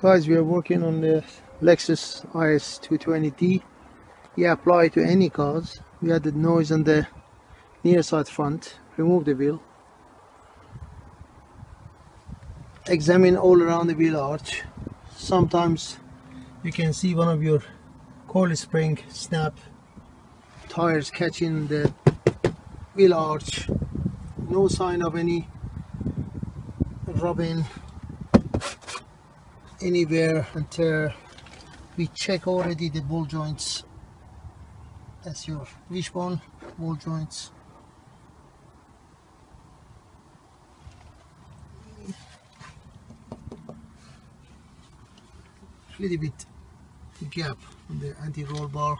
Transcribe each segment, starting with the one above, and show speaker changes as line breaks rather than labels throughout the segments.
Guys, we are working on the Lexus IS 220D. We apply to any cars. We had the noise on the near side front. Remove the wheel. Examine all around the wheel arch. Sometimes you can see one of your coil spring snap tires catching the wheel arch no sign of any rubbing anywhere until we check already the ball joints. That's your wishbone ball joints. Little bit gap on the anti-roll bar.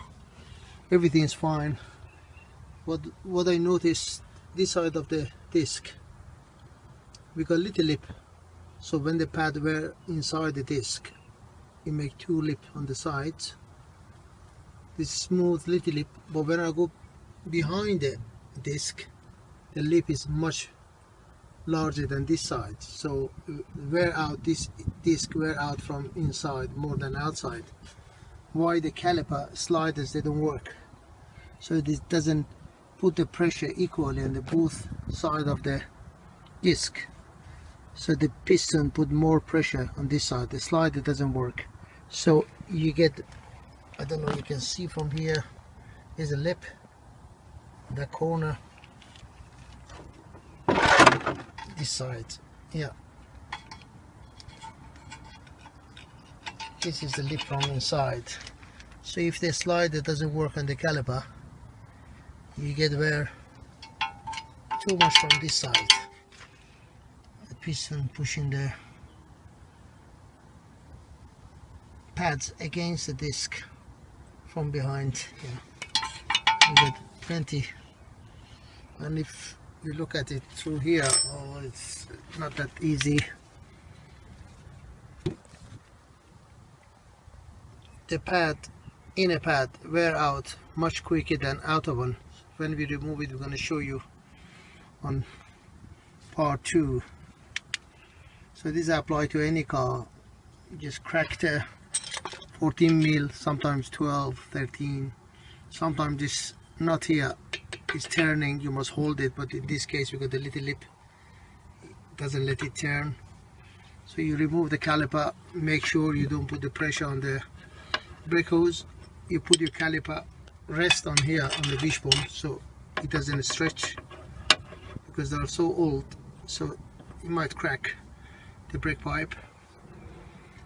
Everything is fine. What what I noticed this side of the disc we got little lip so when the pad were inside the disc you make two lip on the sides. This smooth little lip but when I go behind the disc the lip is much larger than this side. So uh, wear out this disc wear out from inside more than outside. Why the caliper sliders they don't work. So this doesn't put the pressure equally on the both side of the disc so the piston put more pressure on this side. The slider doesn't work. So you get I don't know you can see from here is a lip the corner this side. Yeah. This is the lip from inside. So if the slider doesn't work on the caliper you get wear too much from this side piston pushing the pads against the disc from behind. Yeah. you get plenty. And if you look at it through here oh it's not that easy. The pad inner pad wear out much quicker than outer one. When we remove it we're going to show you on part 2 so this apply to any car. Just crack the 14 mil sometimes 12 13 sometimes this nut here is turning you must hold it but in this case we got the little lip. Doesn't let it turn. So you remove the caliper make sure you don't put the pressure on the brake hose. You put your caliper rest on here on the wishbone so it doesn't stretch because they're so old so it might crack the brake pipe.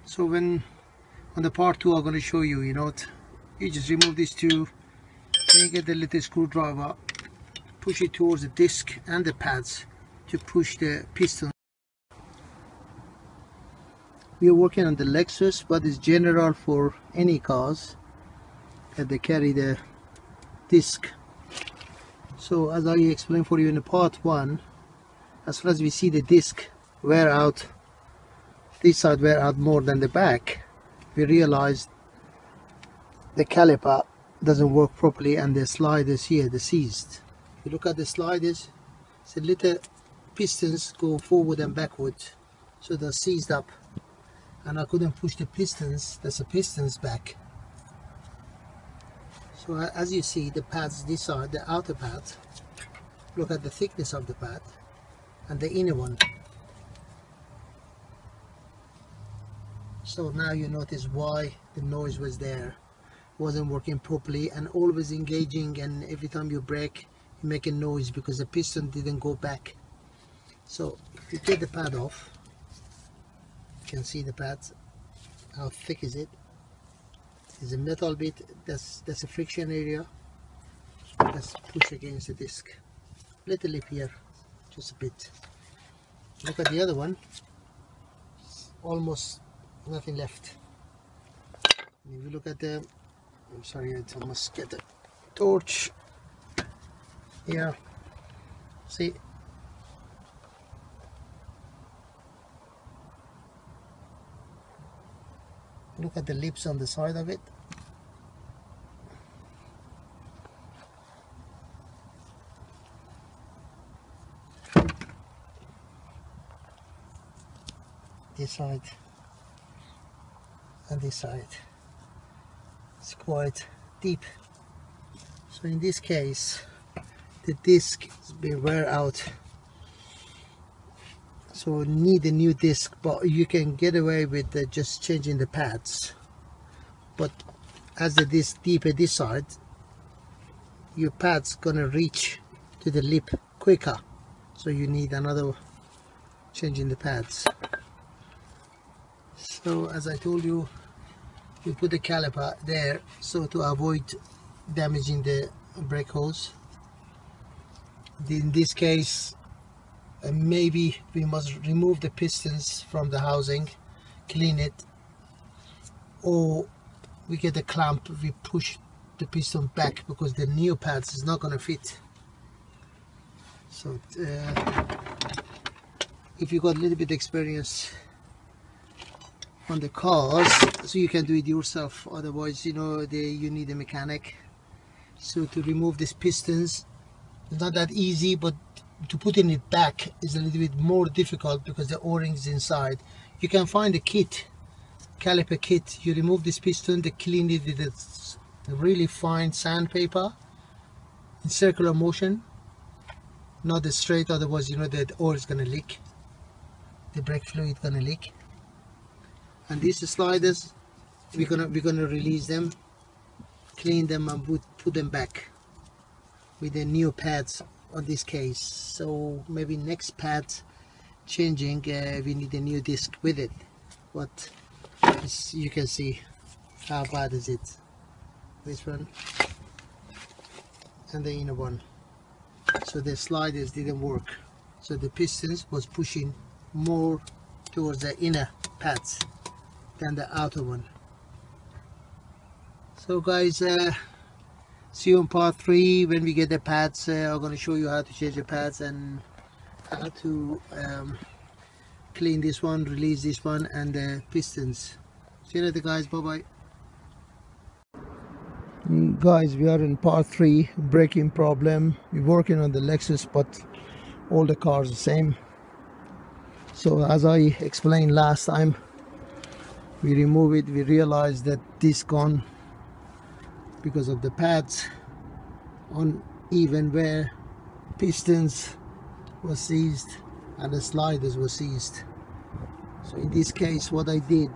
So when on the part 2 I'm going to show you you know you just remove these two then you get the little screwdriver push it towards the disc and the pads to push the piston. We are working on the Lexus but it's general for any cars that they carry the disc. So as I explained for you in the part 1 as far as we see the disc wear out this side wear out more than the back we realized the caliper doesn't work properly and the sliders here the seized. You look at the sliders the little pistons go forward and backward so they're seized up. And I couldn't push the pistons there's a pistons back. So uh, as you see the pads this side the outer pad look at the thickness of the pad and the inner one so now you notice why the noise was there. Wasn't working properly and always engaging and every time you brake you make a noise because the piston didn't go back. So if you take the pad off you can see the pads how thick is it? it is a metal bit that's that's a friction area. Let's push against the disc. Little lip here just a bit. Look at the other one. Almost nothing left. If you look at the I'm sorry I must get a torch. Here. See? Look at the lips on the side of it. This side and this side. It's quite deep. So in this case the disc has been wear out. So need a new disc but you can get away with uh, just changing the pads. But as the disc deeper this side your pad's gonna reach to the lip quicker. So you need another changing the pads. So as I told you we put the caliper there so to avoid damaging the brake hose in this case uh, maybe we must remove the pistons from the housing clean it or we get a clamp we push the piston back because the new pads is not going to fit. So uh, if you got a little bit experience on the cars so you can do it yourself. Otherwise you know they, you need a mechanic. So to remove these pistons it's not that easy but to putting it back is a little bit more difficult because the o-rings inside. You can find a kit caliper kit. You remove this piston they clean it with a really fine sandpaper in circular motion. Not the straight otherwise you know that oil is gonna leak. The brake fluid gonna leak and these sliders we're gonna we're gonna release them clean them and put, put them back with the new pads on this case. So maybe next pad changing uh, we need a new disc with it. But you can see how bad is it? This one and the inner one. So the sliders didn't work. So the pistons was pushing more towards the inner pads than the outer one. So guys uh, see you on part 3 when we get the pads uh, I'm going to show you how to change the pads and how to um, clean this one release this one and the pistons. See you later guys. Bye bye guys we are in part 3 braking problem. We're working on the Lexus but all the cars the same. So as I explained last time we remove it we realize that this gone because of the pads on even wear pistons were seized and the sliders were seized. So in this case what I did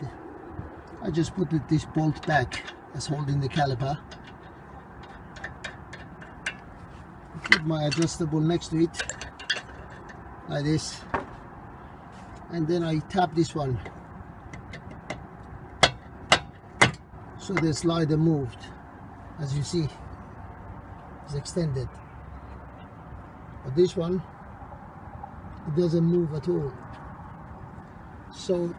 I just put this bolt back as holding the caliper. Put my adjustable next to it like this. And then I tap this one so the slider moved. As you see it's extended. But this one it doesn't move at all. So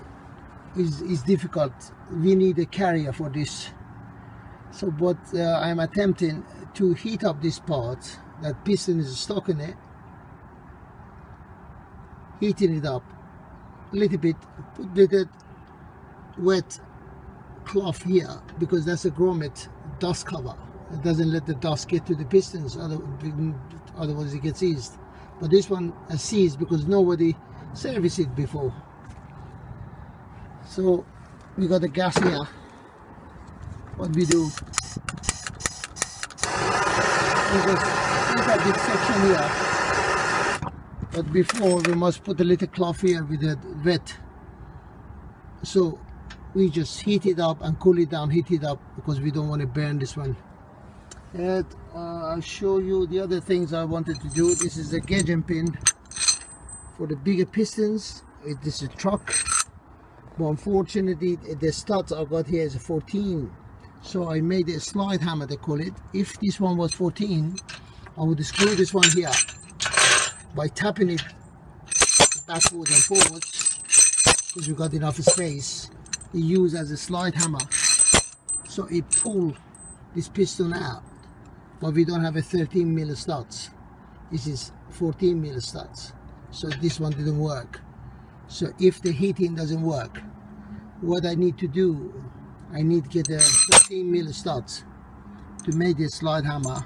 it's, difficult. We need a carrier for this. So what uh, I'm attempting to heat up this part that piston is stuck in it heating it up a little bit put the wet cloth here because that's a grommet dust cover. It doesn't let the dust get to the pistons otherwise it gets seized. But this one has seized because nobody serviced it before. So we got the gas here. What we do? We just look at this section here. But before we must put a little cloth here with the wet. So we just heat it up and cool it down heat it up because we don't want to burn this one. And uh, I'll show you the other things I wanted to do. This is a gauge pin for the bigger pistons. It is a truck. But unfortunately the studs I got here is a 14 so I made a slide hammer they call it. If this one was 14 I would screw this one here by tapping it backwards and forwards because we got enough space use as a slide hammer. So it pull this piston out but we don't have a 13 mil studs. This is 14 mil studs. So this one didn't work. So if the heating doesn't work what I need to do I need to get a 13 mil studs to make this slide hammer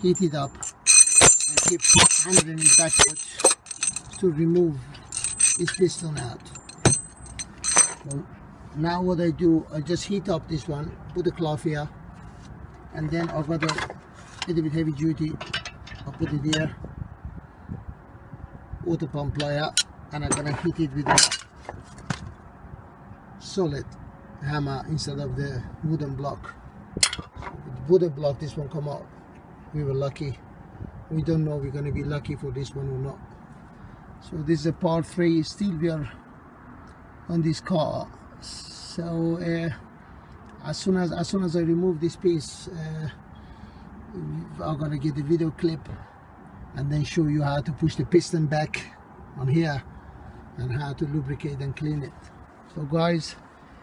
heat it up and keep hammering it backwards to remove this piston out now what I do I just heat up this one put the cloth here and then I've got a little bit heavy duty I'll put it here water pump plier and I'm gonna hit it with a solid hammer instead of the wooden block. Wooden block this one come out we were lucky. We don't know we're to be lucky for this one or not. So this is a part three still we are on this car so uh, as soon as as soon as I remove this piece uh, I'm gonna get the video clip and then show you how to push the piston back on here and how to lubricate and clean it. So guys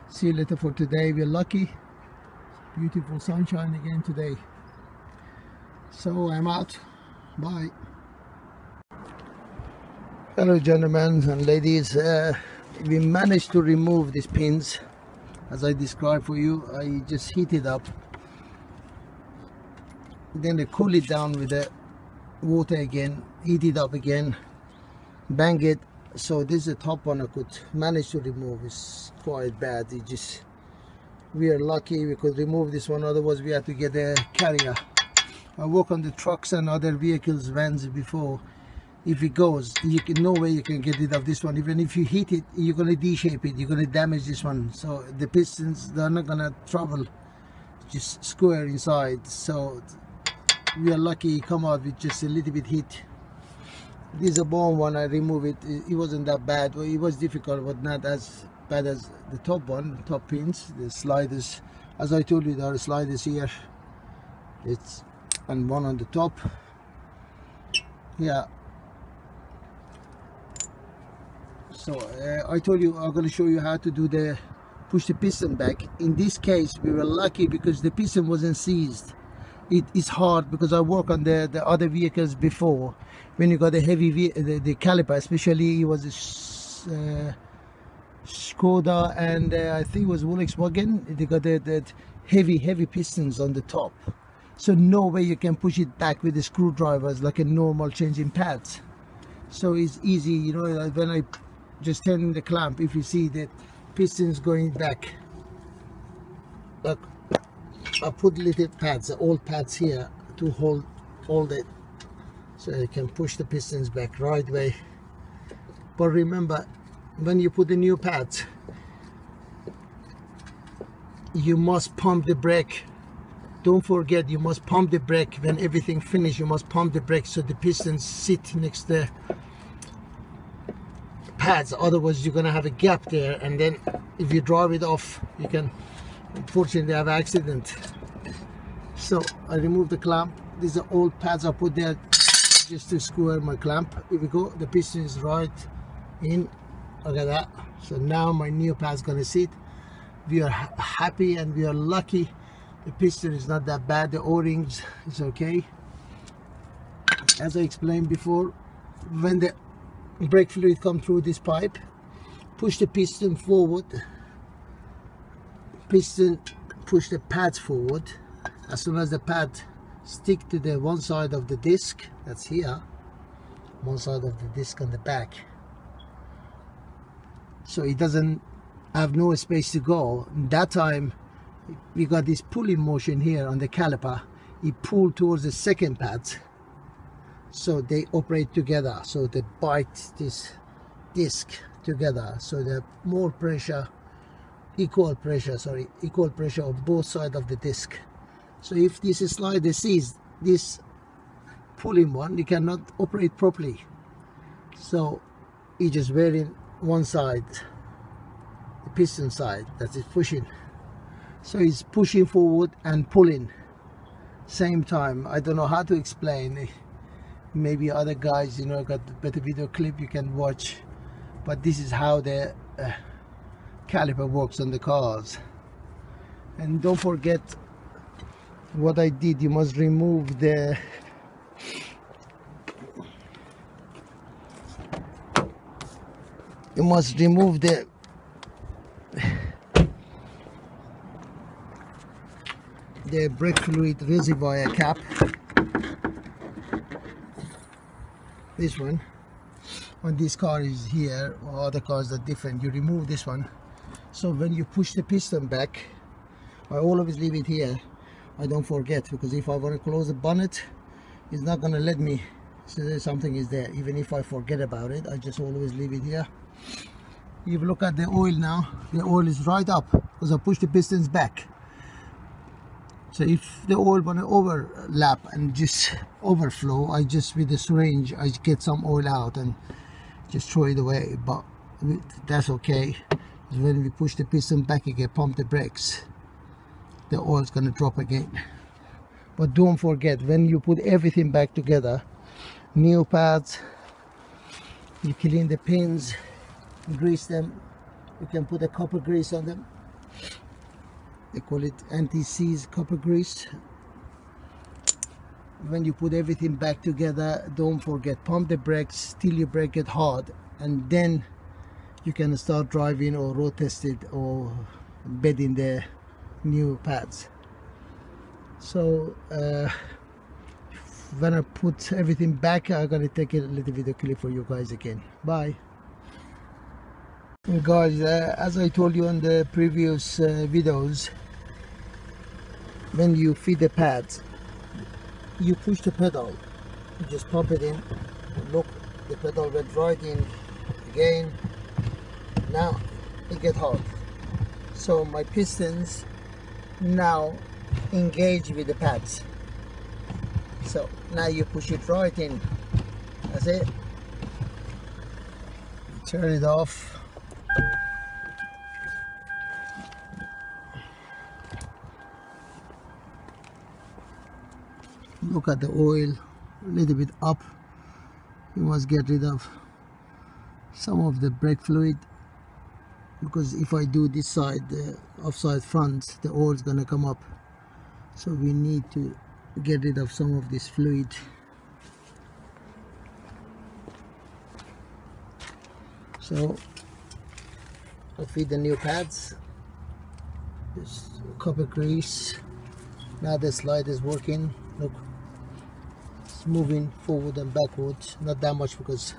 see you later for today. We're lucky. Beautiful sunshine again today. So I'm out. Bye. Hello gentlemen and ladies. Uh, we managed to remove these pins. As I described for you I just heat it up. Then I cool it down with the water again heat it up again bang it. So this is the top one I could manage to remove. It's quite bad. It just we are lucky we could remove this one otherwise we had to get a carrier. I work on the trucks and other vehicles vans before if it goes you can no way you can get rid of this one. Even if you hit it you're going to de-shape it you're to damage this one. So the pistons they're not to travel just square inside. So we are lucky come out with just a little bit heat this is a bone one I remove it. It wasn't that bad. Well, it was difficult but not as bad as the top one top pins the sliders. As I told you there are sliders here. It's and one on the top. Yeah so uh, I told you I'm going to show you how to do the push the piston back. In this case we were lucky because the piston wasn't seized. It is hard because I work on the the other vehicles before. When you got a heavy the, the caliper especially it was a uh, Skoda and uh, I think it was Volkswagen they got the, the heavy heavy pistons on the top. So no way you can push it back with the screwdrivers like a normal changing pads. So it's easy you know when I just turn the clamp if you see the pistons going back. Look I put little pads the old pads here to hold hold it so you can push the pistons back right way. But remember when you put the new pads you must pump the brake. Don't forget you must pump the brake. When everything finished you must pump the brake so the pistons sit next to pads otherwise you're gonna have a gap there and then if you drive it off you can unfortunately have accident. So I remove the clamp. These are old pads I put there just to square my clamp. Here we go. The piston is right in. Look at that. So now my new pad's gonna sit. We are happy and we are lucky. The piston is not that bad. The o-rings is okay. As I explained before when the brake fluid come through this pipe push the piston forward piston push the pads forward. As soon as the pad stick to the one side of the disc that's here one side of the disc on the back. So it doesn't have no space to go. That time we got this pulling motion here on the caliper. It pulled towards the second pads so they operate together. So they bite this disc together. So the more pressure equal pressure sorry equal pressure of both sides of the disc. So if this slider sees this pulling one you cannot operate properly. So it is just wearing one side the piston side that is pushing. So it's pushing forward and pulling. Same time I don't know how to explain maybe other guys you know got better video clip you can watch. But this is how the uh, caliper works on the cars. And don't forget what I did. You must remove the you must remove the the brake fluid reservoir cap this one. When this car is here or other cars are different you remove this one. So when you push the piston back I always leave it here. I don't forget because if I want to close the bonnet it's not gonna let me. So something is there. Even if I forget about it I just always leave it here. If you look at the oil now the oil is right up because I push the pistons back so if the oil to overlap and just overflow I just with the syringe I get some oil out and just throw it away. But that's okay. When we push the piston back again pump the brakes the oil's going to drop again. But don't forget when you put everything back together new pads you clean the pins grease them you can put a copper grease on them they call it anti-seize copper grease. When you put everything back together don't forget pump the brakes till you brake it hard and then you can start driving or road test it or bedding the new pads. So uh, when I put everything back I'm gonna take it a little video clip for you guys again. Bye guys uh, as I told you in the previous uh, videos when you feed the pads you push the pedal. You just pump it in. Look the pedal went right in again. Now it get hot. So my pistons now engage with the pads. So now you push it right in. That's it. Turn it off look at the oil a little bit up. You must get rid of some of the brake fluid because if I do this side the offside front the oil is gonna come up. So we need to get rid of some of this fluid. So I feed the new pads. This copper grease. Now the slide is working. Look moving forward and backwards not that much because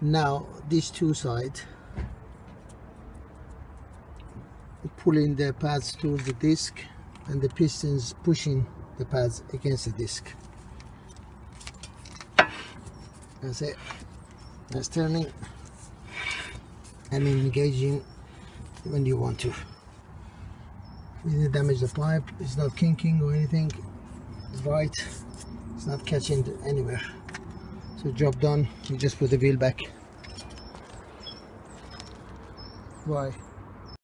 now these two sides pulling the pads towards the disc and the pistons pushing the pads against the disc. That's it. That's turning and engaging when you want to. We didn't damage the pipe it's not kinking or anything it's right it's not catching anywhere. So job done. You just put the wheel back. Why?